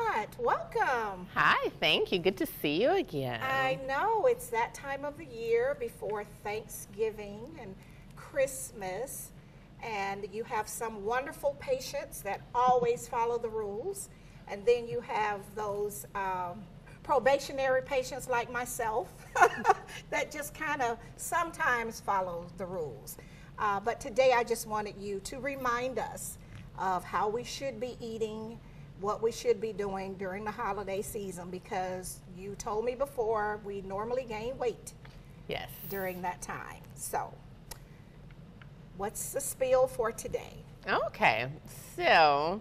B. Welcome. Hi, thank you. Good to see you again. I know it's that time of the year before Thanksgiving and Christmas, and you have some wonderful patients that always follow the rules, and then you have those um, probationary patients like myself that just kind of sometimes follow the rules. Uh, but today I just wanted you to remind us of how we should be eating, what we should be doing during the holiday season because you told me before we normally gain weight yes. during that time. So, what's the spiel for today? Okay, so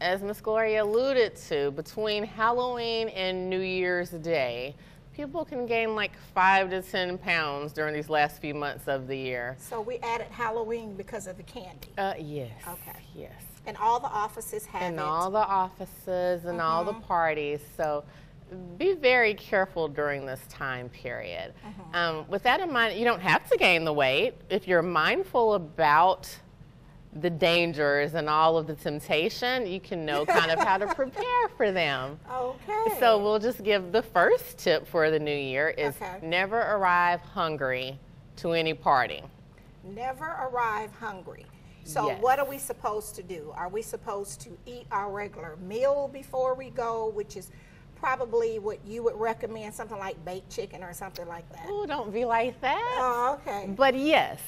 as Miss Gloria alluded to, between Halloween and New Year's Day, people can gain like five to 10 pounds during these last few months of the year. So, we added Halloween because of the candy. Uh, yes. Okay. Yes. And all the offices have And it. all the offices and all the parties. So be very careful during this time period. Um, with that in mind, you don't have to gain the weight. If you're mindful about the dangers and all of the temptation, you can know kind of how to prepare for them. okay. So we'll just give the first tip for the new year is Okay. never arrive hungry to any party. never arrive hungry. So, Yes. what are we supposed to do? Are we supposed to eat our regular meal before we go, which is probably what you would recommend, something like baked chicken or something like that? Oh, don't be like that. Oh, okay. But yes,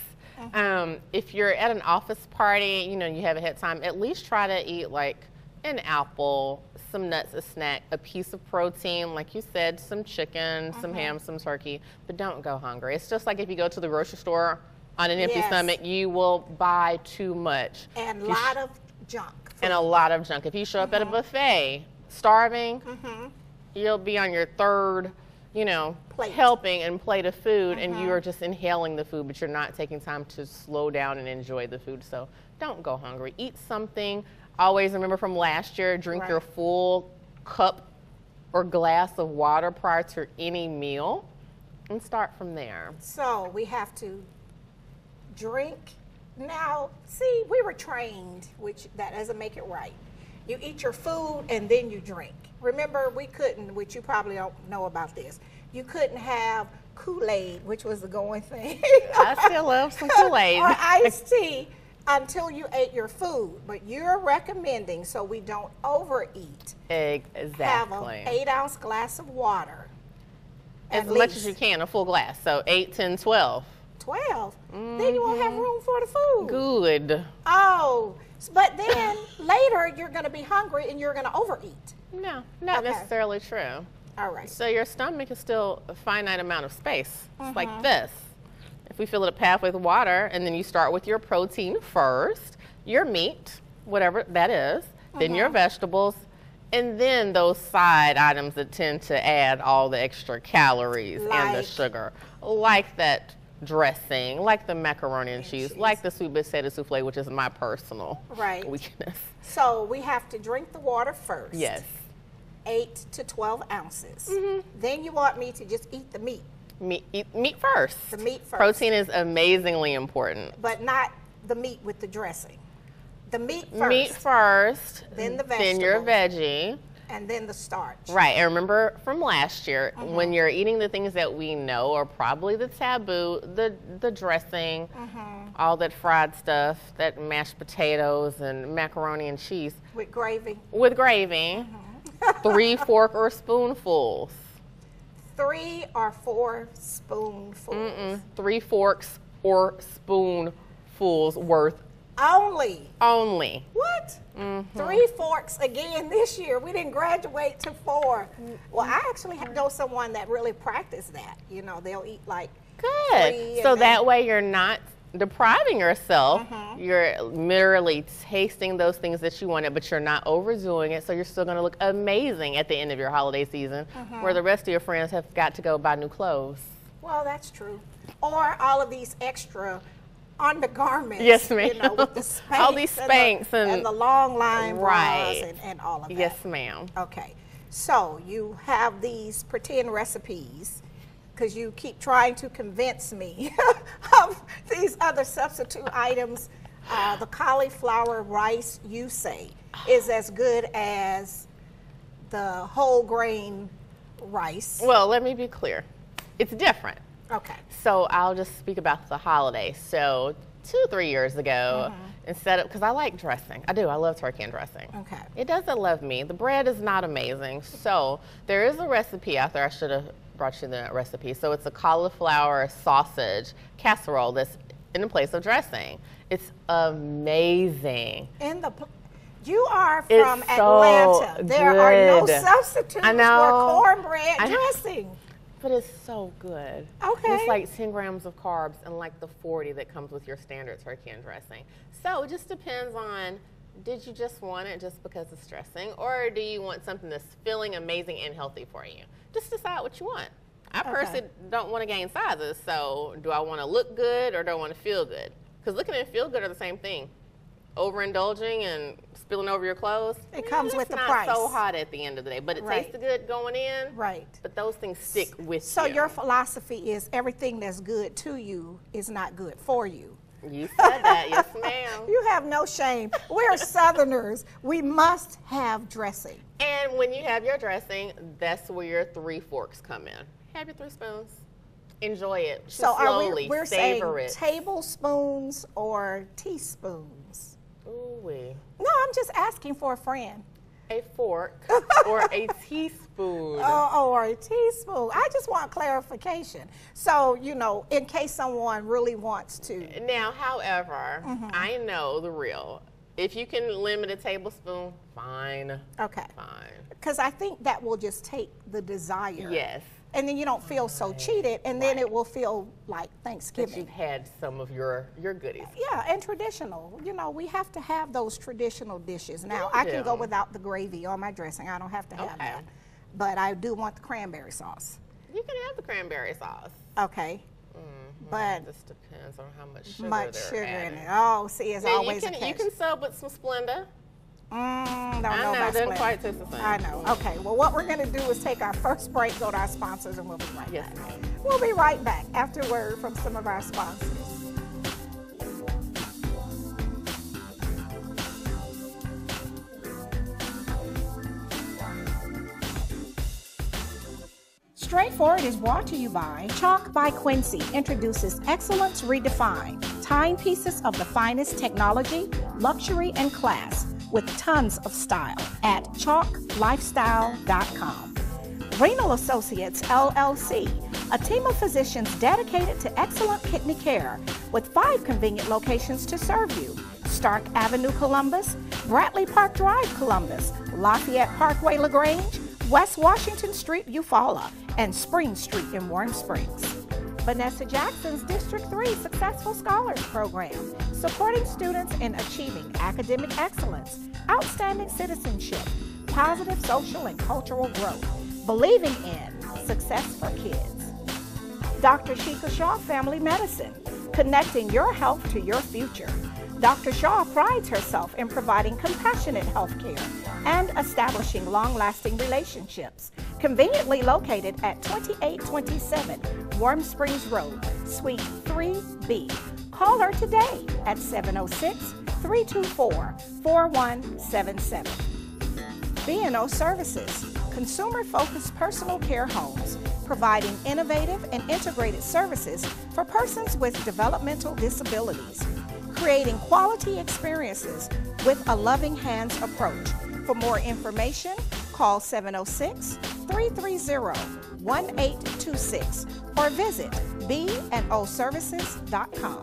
um, if you're at an office party, you know, you have ahead time, at least try to eat like an apple, some nuts, a snack, a piece of protein, like you said, some chicken, some ham, some turkey, but don't go hungry. It's just like if you go to the grocery store on an empty Yes. stomach, you will buy too much. And a lot of junk. and a lot of junk. If you show up at a buffet starving, Mm-hmm. you'll be on your third, you know, Plate. helping and plate of food, and you are just inhaling the food, but you're not taking time to slow down and enjoy the food. So don't go hungry. Eat something. Always remember from last year, drink your full cup or glass of water prior to any meal, and start from there. So, we have to drink. Now, see, we were trained, which that doesn't make it right. You eat your food and then you drink. Remember, we couldn't, which you probably don't know about this, you couldn't have Kool Aid, which was the going thing. I still love some Kool-Aid. or iced tea until you ate your food. But you're recommending so we don't overeat. Exactly. Have an eight ounce glass of water. as much as you can, a full glass. So 8, 10, 12. 12. Then you won't have Mm-hmm. room for the food. Good. Oh, but then later you're going to be hungry and you're going to overeat. No, not Okay. necessarily true. All right. So your stomach is still a finite amount of space. It's Mm-hmm. like this. If we fill it up half with water, and then you start with your protein first, your meat, whatever that is, then Mm-hmm. your vegetables, and then those side items that tend to add all the extra calories and the sugar, like that dressing, like the macaroni and cheese, cheese. like the sweet potato souffle, which is my personal Right. weakness. So we have to drink the water first. Yes. Eight to 12 ounces. Mm-hmm. Then you want me to just eat the meat, Meat, eat meat first. The meat first. Protein is amazingly important. but not the meat with the dressing. The meat first. Meat first, Then the vegetables. then your veggie. And then the starch. Right, and remember from last year, Mm-hmm. when you're eating the things that we know are probably the taboo, the the dressing, Mm-hmm. all that fried stuff, that mashed potatoes and macaroni and cheese With gravy. with gravy, Mm-hmm. three fork or spoonfuls. Three or four spoonfuls. Mm, Three forks or spoonfuls worth Only. only. What? Mm-hmm. Three forks again this year. We didn't graduate to four. Well, I actually know someone that really practiced that. You know, they'll eat like Good. So that way you're not depriving yourself. Mm-hmm. You're merely tasting those things that you wanted, but you're not overdoing it. So you're still going to look amazing at the end of your holiday season, Mm-hmm. where the rest of your friends have got to go buy new clothes. Well, that's true. Or all of these extra undergarments. Yes, You ma'am. know, with the Spanx All these and the- and- and, the long line bras and, and all of that. Yes, ma'am. Okay. So you have these pretend recipes because you keep trying to convince me of these other substitute items. Uh, the cauliflower rice, you say, is as good as the whole grain rice. Well, let me be clear. It's different. Okay. So I'll just speak about the holiday. So two, three years ago, mm-hmm. instead of because I like dressing, I do. I love turkey and dressing. Okay. It doesn't love me. The bread is not amazing. So there is a recipe out there. I should have brought you the recipe. So it's a cauliflower sausage casserole that's in the place of dressing. It's amazing. In the pl- you are It's from so Atlanta. There are no substitutes for cornbread dressing. But it's so good. Okay. It's like 10 grams of carbs and like the 40 that comes with your standard turkey and dressing. So it just depends on did you just want it just because it's dressing or do you want something that's filling, amazing, and healthy for you? Just decide what you want. I Okay. personally don't want to gain sizes, so do I want to look good or do I want to feel good? Because looking and feel good are the same thing. Overindulging and spilling over your clothes. It eh, comes with the not price. so hot at the end of the day, but it Right. tastes good going in. Right. But those things stick with So you. So your philosophy is everything that's good to you is not good for you. You said that, yes, ma'am. You have no shame. We're Southerners. We must have dressing. And when you have your dressing, that's where your three forks come in. Have your three spoons. Enjoy it. So are slowly. we we're saying it. tablespoons or teaspoons? No, I'm just asking for a friend. A fork or a teaspoon. Oh, or a teaspoon. I just want clarification. So, you know, in case someone really wants to. Now, however, Mm-hmm. I know the real. If you can limit a tablespoon, fine, Okay. fine. Because I think that will just take the desire. Yes, And then you don't feel so cheated, and then Right. it will feel like that Thanksgiving. you've had some of your your goodies. Yeah, and traditional. You know, we have to have those traditional dishes. Now, We I can go without the gravy on my dressing. I don't have to have Okay. that. But I do want the cranberry sauce. You can have the cranberry sauce. Okay. Mm, But- it just depends on how much sugar Much sugar in it. Oh, see, it's Now, always you a can catch. you can sub with some Splenda. Mm, don't I know know, doesn't quite taste the same. I know. Okay. Well, what we're going to do is take our first break, go to our sponsors, and we'll be right Yes, back. We'll be right back after word from some of our sponsors. Straightforward is brought to you by Chalk by Quincy introduces Excellence Redefined, timepieces of the finest technology, luxury, and class with tons of style at chalklifestyle.com. Renal Associates LLC, a team of physicians dedicated to excellent kidney care with five convenient locations to serve you. Stark Avenue, Columbus, Bradley Park Drive, Columbus, Lafayette Parkway, LaGrange, West Washington Street, Eufaula, and Spring Street in Warm Springs. Vanessa Jackson's District 3 Successful Scholars Program, supporting students in achieving academic excellence, outstanding citizenship, positive social and cultural growth, believing in success for kids. Dr. Sheikha Shaw Family Medicine, connecting your health to your future. Dr. Shaw prides herself in providing compassionate health care and establishing long lasting relationships. Conveniently located at 2827 Warm Springs Road, Suite 3B. Call her today at 706 324 4177. B&O Services, consumer-focused personal care homes, providing innovative and integrated services for persons with developmental disabilities, creating quality experiences with a loving hands approach. For more information, call 706-330-1826 or visit bnoservices.com.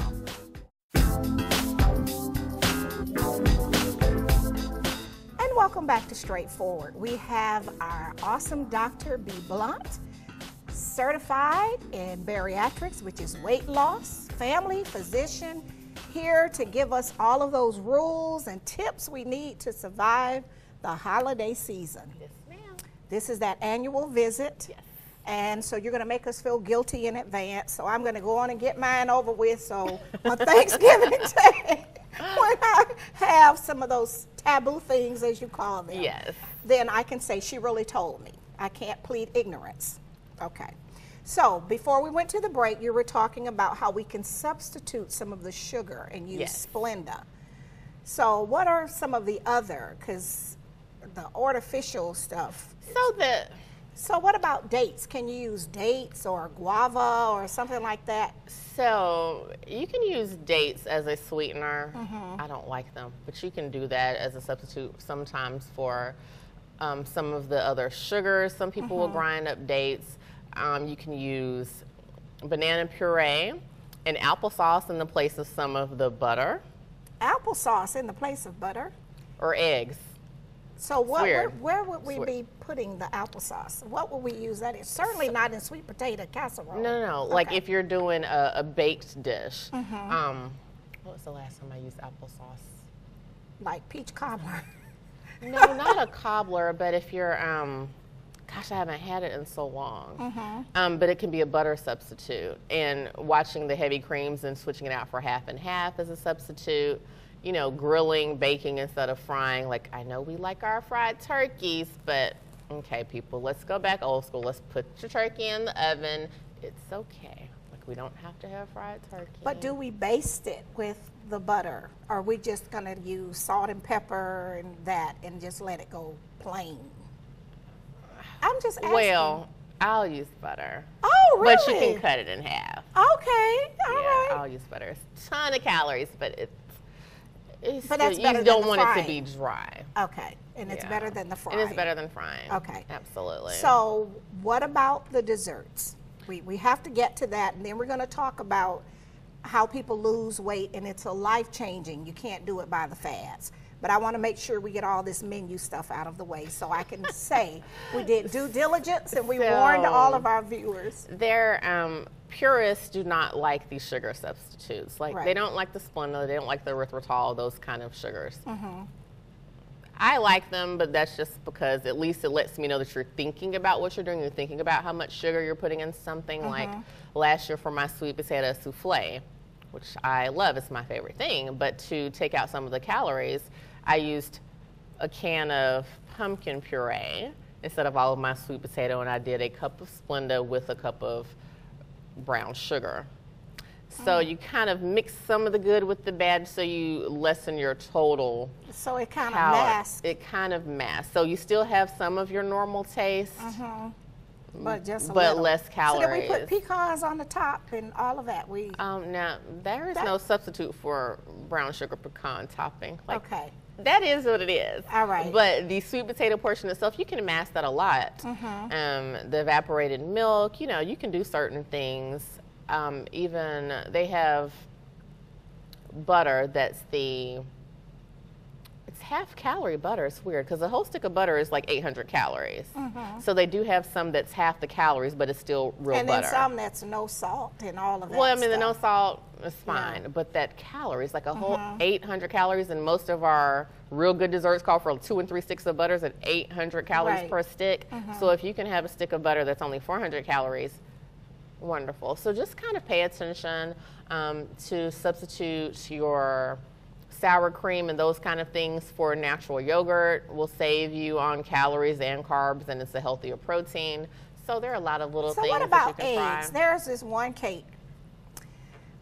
And welcome back to Straightforward. We have our awesome Dr. B. Blount, certified in bariatrics, which is weight loss, family physician, here to give us all of those rules and tips we need to survive the holiday season. Yes, ma'am. This is that annual visit. Yes. And so you're going to make us feel guilty in advance. So I'm going to go on and get mine over with. So on Thanksgiving Day, when I have some of those taboo things, as you call them, Yes. then I can say she really told me. I can't plead ignorance. Okay. So before we went to the break, you were talking about how we can substitute some of the sugar and use Yes. Splenda. So what are some of the other? Because the artificial stuff. So the So what about dates? Can you use dates or guava or something like that? So you can use dates as a sweetener. Mm-hmm. I don't like them, but you can do that as a substitute sometimes for um, some of the other sugars. Some people will Mm-hmm. grind up dates. Um, you can use banana puree and applesauce in the place of some of the butter Applesauce in the place of butter. or eggs. So what, where, where would we It's be putting the applesauce? What would we use that in? Certainly not in sweet potato casserole. No, no, no. Like if you're doing a, a baked dish. Mm-hmm. Um, what was the last time I used applesauce? Like peach cobbler. No, not a cobbler, but if you're, um, gosh, I haven't had it in so long. Mm-hmm. Um, but it can be a butter substitute. And watching the heavy creams and switching it out for half and half as a substitute. You know, grilling, baking instead of frying. Like, I know we like our fried turkeys, but okay, people, let's go back old school. Let's put your turkey in the oven. It's okay. Like, we don't have to have fried turkey. But do we baste it with the butter? Or are we just going to use salt and pepper and that and just let it go plain? I'm just asking. Well, I'll use butter. oh, really? But you can cut it in half. Okay, all yeah, right. I'll use butter. It's a ton of calories, but it's, it's But that's better you than don't want it to be dry. Okay, and it's Yeah. better than the frying. And it's better than frying. Okay. Absolutely. So, what about the desserts? We, we have to get to that, and then we're going to talk about how people lose weight, and it's a life changing. You can't do it by the fads. But I want to make sure we get all this menu stuff out of the way so I can say we did due diligence and we warned all of our viewers. Their um, purists do not like these sugar substitutes. Like they don't like the Splenda, they don't like the erythritol, those kind of sugars. Mm-hmm. I like them, but that's just because at least it lets me know that you're thinking about what you're doing. You're thinking about how much sugar you're putting in something. Like Mm-hmm. last year for my sweet potato souffle, which I love, it's my favorite thing. But to take out some of the calories, I used a can of pumpkin puree instead of all of my sweet potato, and I did a cup of Splenda with a cup of brown sugar. So you kind of mix some of the good with the bad, so you lessen your total So it kind of how masks, it kind of masks. So you still have some of your normal taste, but just a but little. less calories. So did we put pecans on the top and all of that? We Um, now there is That- no substitute for brown sugar pecan topping. Like okay. That is what it is. All right. But the sweet potato portion itself, you can mask that a lot. Mm-hmm. Um, the evaporated milk, you know, you can do certain things. Um, even they have butter that's the it's half calorie butter. It's weird because a whole stick of butter is like 800 calories. So they do have some that's half the calories, but it's still real and butter. then some that's no salt and all of that. Well, I mean, the no salt is fine, but that calories, like a whole Mm-hmm. 800 calories, and most of our real good desserts call for two and three sticks of butters at 800 calories Right. per stick. So if you can have a stick of butter that's only 400 calories, wonderful. So just kind of pay attention um, to substitute your sour cream and those kind of things for natural yogurt will save you on calories and carbs and it's a healthier protein so there are a lot of little So things what that about eggs? try There's this one cake.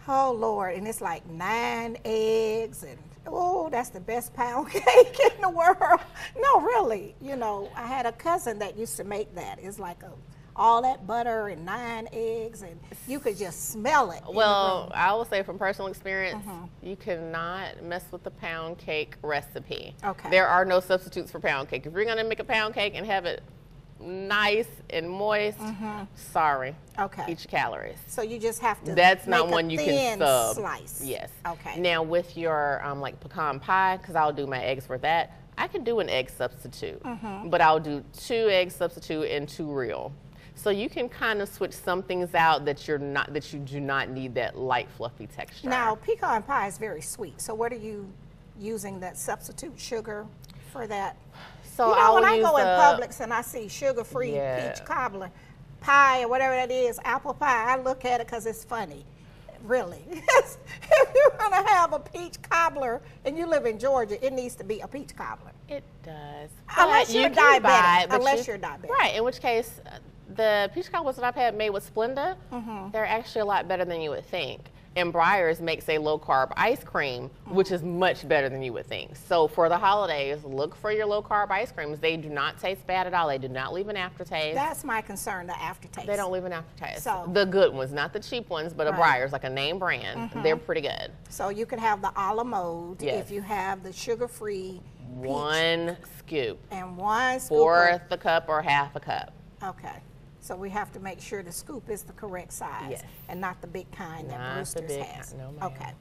Oh Lord, and it's like nine eggs and oh, that's the best pound cake in the world. No, really. You know, I had a cousin that used to make that. It's like a all that butter and nine eggs and you could just smell it. Well. I will say from personal experience, Mm-hmm. you cannot mess with the pound cake recipe. Okay. There are no substitutes for pound cake. If you're going to make a pound cake and have it nice and moist, sorry. Mm-hmm. Okay. Each calories. so you just have to That's not one you thin can sub. slice. Yes. Okay. Now with your um, like pecan pie, because I'll do my eggs for that. I can do an egg substitute, Mm-hmm. but I'll do two egg substitute and two real. So you can kind of switch some things out that you're not that you do not need that light fluffy texture. Now, pecan pie is very sweet. So what are you using that substitute sugar for that? so you know, I'll when I go in Publix and I see sugar-free Yeah. peach cobbler pie or whatever that is, apple pie, I look at it because it's funny. Really, if you're gonna have a peach cobbler and you live in Georgia, it needs to be a peach cobbler. It does. Unless you're you diabetic, it, unless you- you're diabetic. Right, in which case the peach cobblers that I've had made with Splenda, mm-hmm. they're actually a lot better than you would think. And Breyers makes a low carb ice cream, which is much better than you would think. So for the holidays, look for your low carb ice creams. They do not taste bad at all. They do not leave an aftertaste. That's my concern, the aftertaste. they don't leave an aftertaste. So- the good ones, not the cheap ones, but a Right. Breyers, like a name brand. Mm-hmm. They're pretty good. So you could have the a la mode Yes. if you have the sugar-free peach One scoop, and one scoop. fourth a cup or half a cup. Okay. So we have to make sure the scoop is the correct size Yes. and not the big kind that Not Brewster's has. no, okay.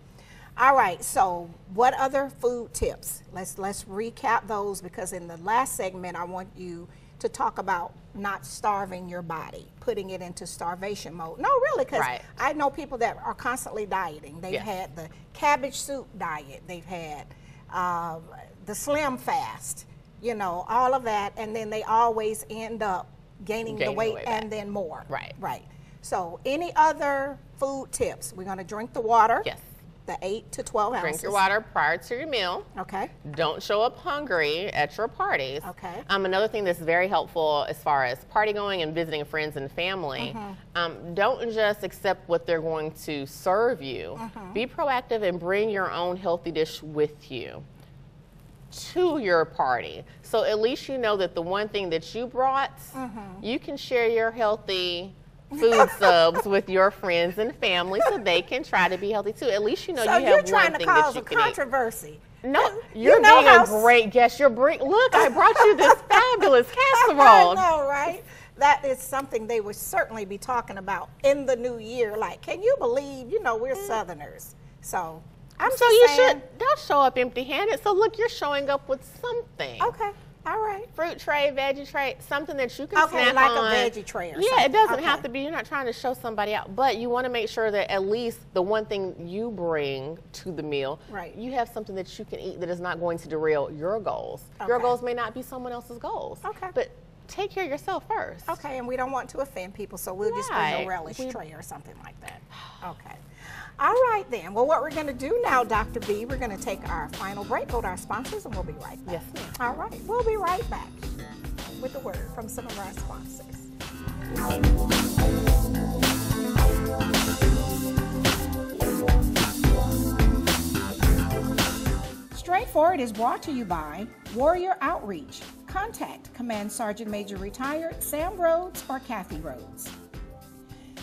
All right. So what other food tips? Let's let's recap those because in the last segment I want you to talk about not starving your body, putting it into starvation mode. No, really, because Right. I know people that are constantly dieting. They've Yes. had the cabbage soup diet. They've had um, the slim fast. You know, all of that, and then they always end up gaining, Gaining the the weight weight and back. then more. Right. Right. So, any other food tips? We're going to drink the water. Yes. The eight to twelve ounces. Drink your water prior to your meal. Okay. Don't show up hungry at your parties. Okay. Um, another thing that's very helpful as far as party going and visiting friends and family, Mm-hmm. um, don't just accept what they're going to serve you. Mm-hmm. Be proactive and bring your own healthy dish with you to your party. So at least you know that the one thing that you brought, Mm-hmm. you can share your healthy food subs with your friends and family so they can try to be healthy too. At least you know so you have one to thing that you a can eat. controversy. No, You you're know being how a great guest. You're bring. Look, I brought you this fabulous casserole. I know, right? That is something they would certainly be talking about in the new year. Like, can you believe? You know, we're Southerners, so I'm So you saying, should. Don't show up empty-handed. So look, you're showing up with something. Okay. All right. Fruit tray, veggie tray, something that you can Okay, snack like a veggie tray or something. yeah, something. it doesn't Okay. have to be. You're not trying to show somebody out, but you want to make sure that at least the one thing you bring to the meal, Right. you have something that you can eat that is not going to derail your goals. Your goals may not be someone else's goals. Okay. But take care of yourself first. Okay, and we don't want to offend people, so we'll just bring a relish We- tray or something like that. Okay. All right then. Well, what we're going to do now, Dr. B, we're going to take our final break, go to our sponsors, and we'll be right back. Yes, ma'am. All right. We'll be right back with a word from some of our sponsors. Straightforward is brought to you by Warrior Outreach. Contact Command Sergeant Major Retired Sam Rhodes or Kathy Rhodes.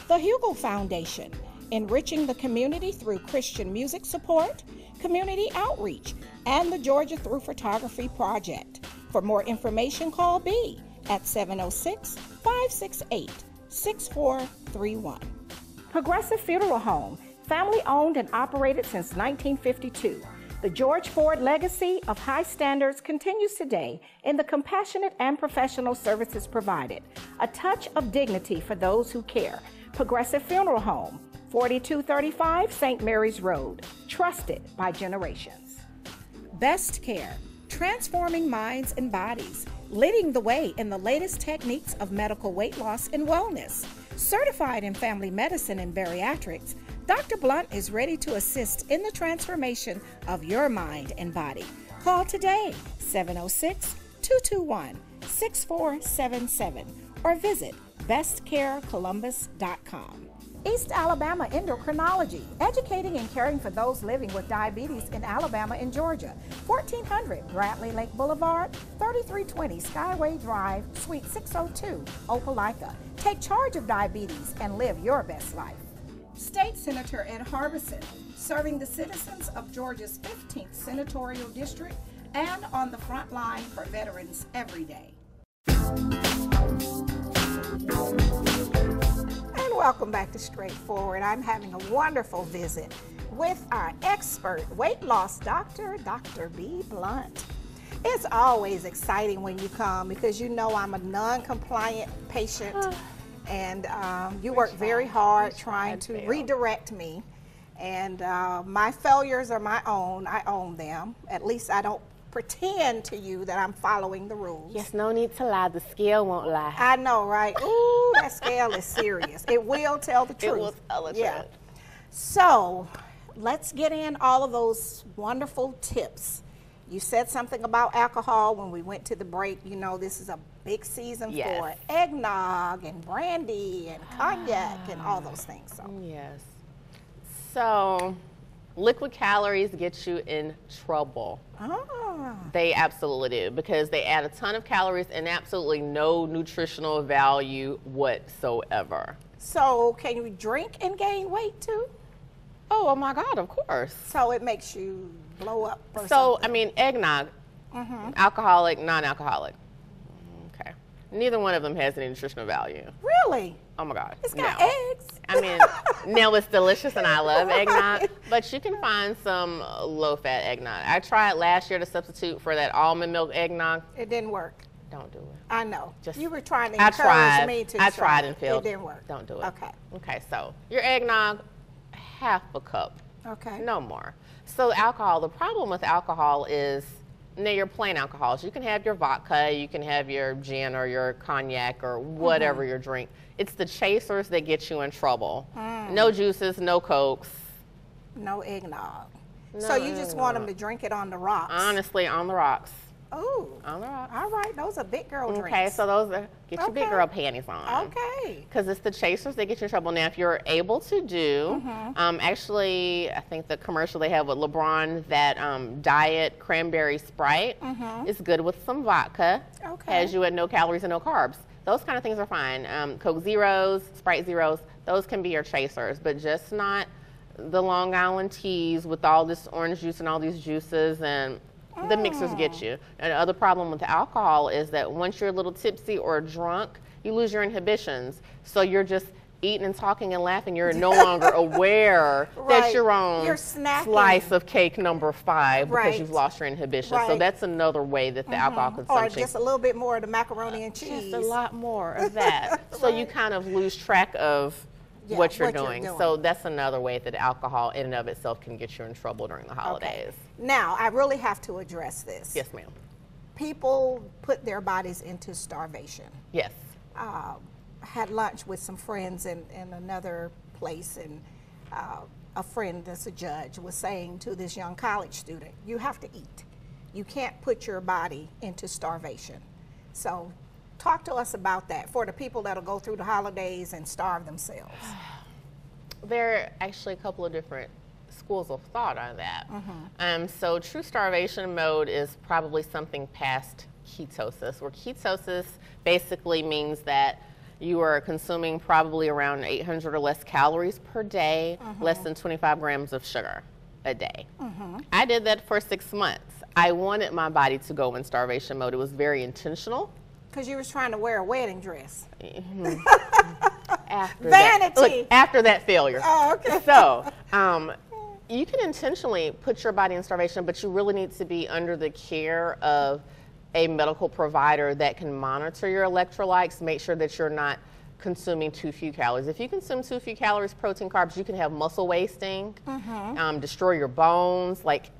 The Hugel Foundation, enriching the community through Christian music support, community outreach, and the Georgia Through Photography Project. For more information, call B at 706 568 6431. Progressive Funeral Home, family owned and operated since 1952. The George Ford legacy of high standards continues today in the compassionate and professional services provided. A touch of dignity for those who care. Progressive Funeral Home, 4235 St. Mary's Road, trusted by generations. Best Care, transforming minds and bodies, leading the way in the latest techniques of medical weight loss and wellness. Certified in family medicine and bariatrics, Dr. Blount is ready to assist in the transformation of your mind and body. Call today 706 221 6477 or visit bestcarecolumbus.com. East Alabama Endocrinology, educating and caring for those living with diabetes in Alabama and Georgia. 1400 Bradley Lake Boulevard, 3320 Skyway Drive, Suite 602, Opelika. Take charge of diabetes and live your best life. State Senator Ed Harbison, serving the citizens of Georgia's 15th Senatorial District and on the front line for veterans every day. And welcome back to Straightforward. I'm having a wonderful visit with our expert weight loss doctor, Dr. B. Blount. It's always exciting when you come because you know I'm a non compliant patient ah. And um, you work very hard trying to redirect me. And uh, my failures are my own, I own them. At least I don't pretend to you that I'm following the rules. Yes, no need to lie. The scale won't lie. I know, right? Ooh, that scale is serious. It will tell the truth. It will tell the yeah. truth. So, let's get in all of those wonderful tips. You said something about alcohol when we went to the break. You know, this is a big season Yes. for eggnog and brandy and cognac and all those things. So, Yes. So, liquid calories get you in trouble. ah, They absolutely do because they add a ton of calories and absolutely no nutritional value whatsoever. so can you drink and gain weight too? Oh, oh my God, of course. So it makes you blow up. So, something. I mean, eggnog, Mm-hmm. alcoholic, non alcoholic. Neither one of them has any nutritional value. really, Oh my God. it's got no. eggs. I mean, now it's delicious and I love eggnog, but you can find some low fat eggnog. I tried last year to substitute for that almond milk eggnog. it didn't work. Don't do it. I know. Just- you were trying to I encourage tried. me to. I tried and failed. It didn't work. Don't do it. Okay. Okay, so your eggnog, half a cup, Okay. no more. So alcohol, the problem with alcohol is now your plain alcohols. You can have your vodka, you can have your gin or your cognac or whatever Mm-hmm. your drink. It's the chasers that get you in trouble. Mm. No juices, no cokes. No eggnog. No so you just want them to drink it on the rocks. Honestly, on the rocks. Oh. The rocks. All right. Those are big girl drinks. Okay, so those are get your big girl panties on. Okay. because it's the chasers that get you in trouble. Now, if you're able to do, Mm-hmm. um, actually, I think the commercial they have with LeBron, that um, diet cranberry Sprite, is good with some vodka. Okay. Has you had no calories and no carbs. Those kind of things are fine. Um, Coke Zeros, Sprite Zeros, those can be your chasers, but just not the Long Island teas with all this orange juice and all these juices and the mixers Mm. get you. And the other problem with alcohol is that once you're a little tipsy or drunk, you lose your inhibitions. So you're just eating and talking and laughing. You're no longer aware that Right. you're on You're snacking. slice of cake number five because Right. you've lost your inhibitions. So Right. Mm-hmm. that's another way that the alcohol consumption Or just a little bit more of the macaroni and cheese. just a lot more of that. So you kind of lose track of Yeah, what, you're, what you're doing. doing. So that's another way that alcohol in and of itself can get you in trouble during the holidays. Now, I really have to address this. Yes, ma'am. People put their bodies into starvation. Yes. uh, had lunch with some friends in, in another place, and uh, a friend that's a judge was saying to this young college student, You have to eat. You can't put your body into starvation. So, talk to us about that for the people that'll go through the holidays and starve themselves. There are actually a couple of different schools of thought on that. Mm-hmm. Um, so, true starvation mode is probably something past ketosis, where ketosis basically means that you are consuming probably around 800 or less calories per day, Mm-hmm. less than 25 grams of sugar a day. I did that for six months. I wanted my body to go in starvation mode. It was very intentional. Because you was trying to wear a wedding dress. after Vanity. That, look, after that failure. Oh, okay. So, um, you can intentionally put your body in starvation, but you really need to be under the care of a medical provider that can monitor your electrolytes, make sure that you're not consuming too few calories. If you consume too few calories, protein, carbs, you can have muscle wasting, Mm-hmm. um, destroy your bones. Like,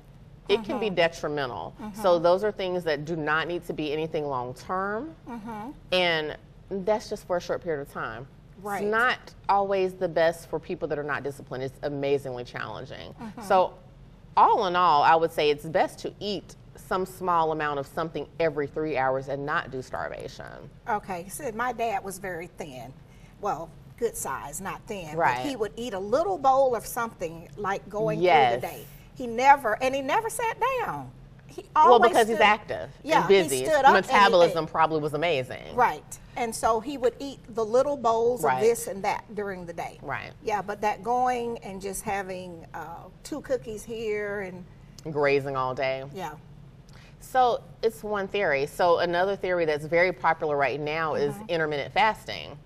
it can be detrimental. So Mm-hmm. those are things that do not need to be anything long term, Mm-hmm. and that's just for a short period of time. Right. It's not always the best for people that are not disciplined. It's amazingly challenging. Mm-hmm. So, all in all, I would say it's best to eat some small amount of something every three hours and not do starvation. Okay, so my dad was very thin. Well, good size, not thin. Right. But he would eat a little bowl of something like going Yes. through the day. He never, and he never sat down. He well, always because he's active Yeah, and he busy. stood up Metabolism probably was amazing. Right. And so he would eat the little bowls Right. of this and that during the day. Right. Yeah, but that going and just having uh, two cookies here and Grazing all day. yeah. So it's one theory. So another theory that's very popular right now is intermittent fasting.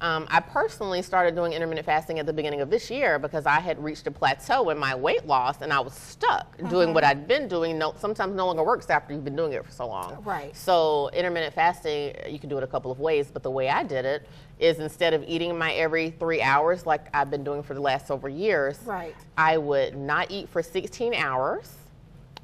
Um, I personally started doing intermittent fasting at the beginning of this year because I had reached a plateau in my weight loss and I was stuck doing what I'd been doing. No, sometimes no longer works after you've been doing it for so long. Right. So intermittent fasting, you can do it a couple of ways, but the way I did it is instead of eating my every three hours like I've been doing for the last several years, Right. I would not eat for 16 hours,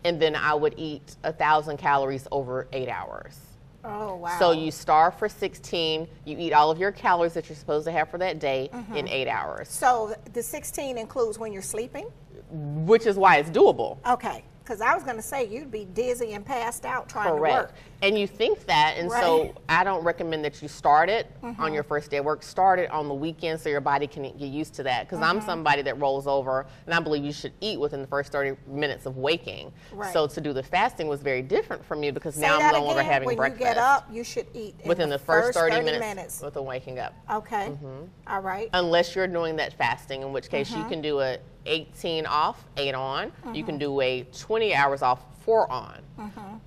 and then I would eat a thousand calories over eight hours. Oh wow. So you starve for 16, you eat all of your calories that you're supposed to have for that day Mm-hmm. in eight hours, So the 16 includes when you're sleeping. which is why it's doable. Okay, because I was going to say you'd be dizzy and passed out trying Correct. to work. And you think that, and Right. Mm-hmm. so I don't recommend that you start it on your first day of work. Start it on the weekend so your body can get used to that. Because Mm-hmm. I'm somebody that rolls over, and I believe you should eat within the first 30 minutes of waking. Right. So to do the fasting was very different for me because Say now I'm no longer having when breakfast. you get up, you should eat within the, first 30, minutes, minutes. with the waking up. Okay. Mm-hmm. All right. Unless you're doing that fasting, in which case Mm-hmm. you can do a 18 off, 8 on. You Mm-hmm. can do a 20 hours off, 4 on.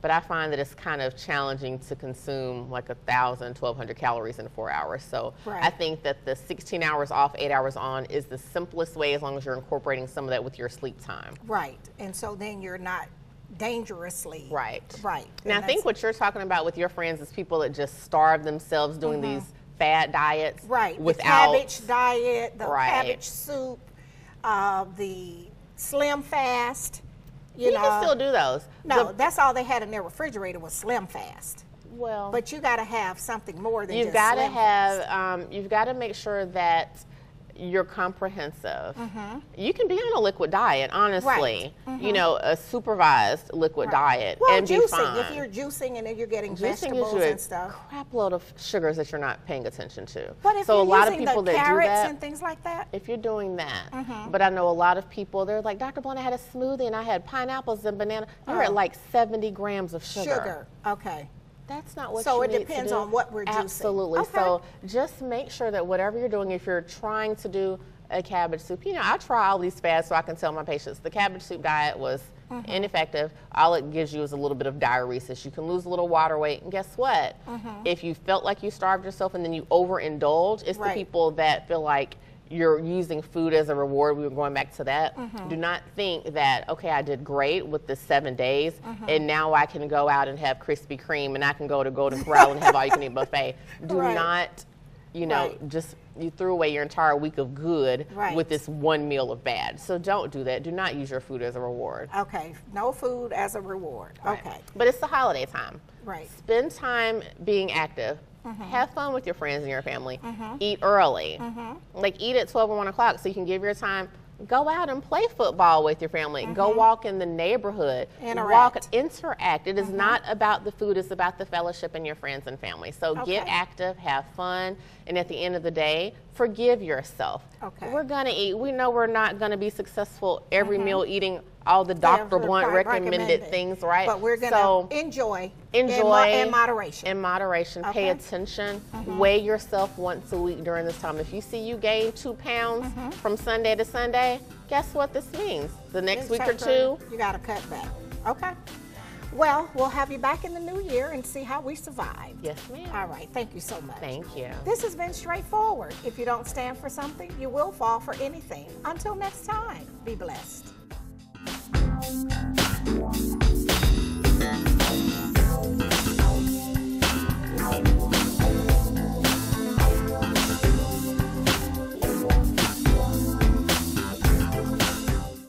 But I find that it's kind of challenging to consume like a thousand, 1,200 calories in four hours. So I think that the 16 hours off, 8 hours on is the simplest way as long as you're incorporating some of that with your sleep time. Right. And so then you're not dangerously. Right. Right. Now, I think what you're talking about with your friends is people that just starve themselves doing these fad diets. Right. without the cabbage diet, the Right. cabbage soup, uh, the slim fast. You, You know, can still do those. No, The- that's all they had in their refrigerator was slim fast. well, But you got to have something more than you've just got to Slim have Fast. um, you've got to make sure that you're comprehensive. You can be on a liquid diet, honestly. Right. You know, a supervised liquid diet Well, and juicing. be fine. If you're juicing and then you're getting Juicing vegetables and stuff. crap load of sugars that you're not paying attention to. But if so you're a lot of using people the that do carrots that, and things like that, if you're doing that. Mm-hmm. But I know a lot of people, they're like, Dr. Blount, I had a smoothie and I had pineapples and banana. You're Oh. at like 70 grams of sugar. sugar. Okay. That's not what So it depends on what we're juicing. Absolutely. Okay. So just make sure that whatever you're doing, if you're trying to do a cabbage soup, you know, I try all these fads so I can tell my patients the cabbage soup diet was Mm-hmm. ineffective. All it gives you is a little bit of diuresis. You can lose a little water weight, and guess what? Mm-hmm. If you felt like you starved yourself and then you overindulge, it's Right. the people that feel like you're using food as a reward. We were going back to that. Mm-hmm. Do not think that, okay, I did great with the seven days, Mm-hmm. and now I can go out and have Krispy Kreme and I can go to Golden Corral and have all you can eat buffet. Do Right. not, you know, Right. just you threw away your entire week of good Right. with this one meal of bad. So don't do that. Do not use your food as a reward. Okay. No food as a reward. Okay. But it's the holiday time. Right. Spend time being active. Mm-hmm. Have fun with your friends and your family. Eat early. Mm-hmm. Like eat at 12 or 1 o'clock so you can give your time. Go out and play football with your family. Go walk in the neighborhood. Walk, Mm-hmm. Interact. Mm-hmm. interact. It is not about the food, it's about the fellowship and your friends and family. So get active, have fun, and at the end of the day, forgive yourself. Okay. We're going to eat. We know we're not going to be successful every meal eating all the Dr. Every- Blount right, recommended things, right? But we're going So- to enjoy. enjoy in, in moderation. In moderation, pay Okay. Mm-hmm. attention. Weigh yourself once a week during this time. If you see you gain two pounds Mm-hmm. from Sunday to Sunday, guess what this means? The next week or two, You got to cut back. Okay. Well, we'll have you back in the new year and see how we survive. yes, ma'am. All right. Thank you so much. Thank you. This has been straightforward. If you don't stand for something, you will fall for anything. Until next time, be blessed one.